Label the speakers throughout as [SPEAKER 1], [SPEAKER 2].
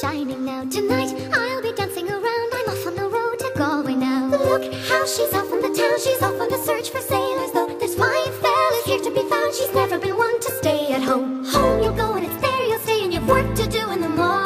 [SPEAKER 1] shining now. Tonight I'll be dancing around. I'm off on the road to Galway now. Look how she's off on the town. She's off on the search for sailors, though. There's five fellas here to be found. She's never been one to stay at home. Home you'll go and it's there you'll stay, and you've work to do in the morning.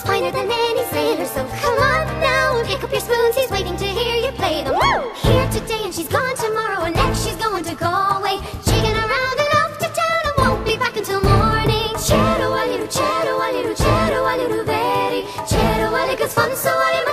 [SPEAKER 1] Be finer than any sailor, so come on now, pick up your spoons, he's waiting to hear you play them. Woo! Here today and she's gone tomorrow, and next she's going to Galway, shaking around and off to town and won't be back until morning. Chero aliru, teir abhaile riu, chero aliru veri, chero aligus fun so ali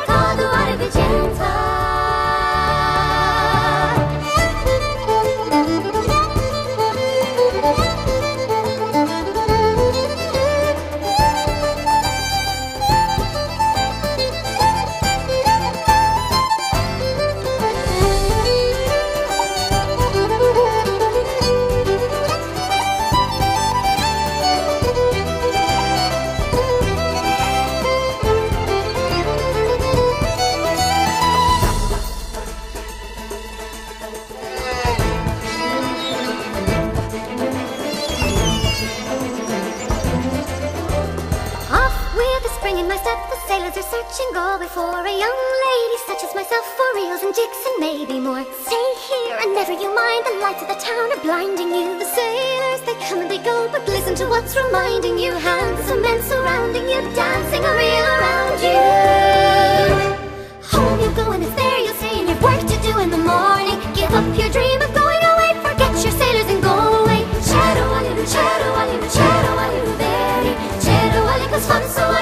[SPEAKER 1] sailors are searching all before a young lady such as myself for reels and jigs and maybe more. Stay here and never you mind the lights of the town are blinding you. The sailors they come and they go, but listen to what's reminding you. Handsome men surrounding you, dancing a reel around you. Home you go and it's there you'll stay and you've work to do in the morning. Give up your dream of going away, forget your sailors and go away. Shadow while you, shadow while you, shadow while you, very. Shadow while you, cause so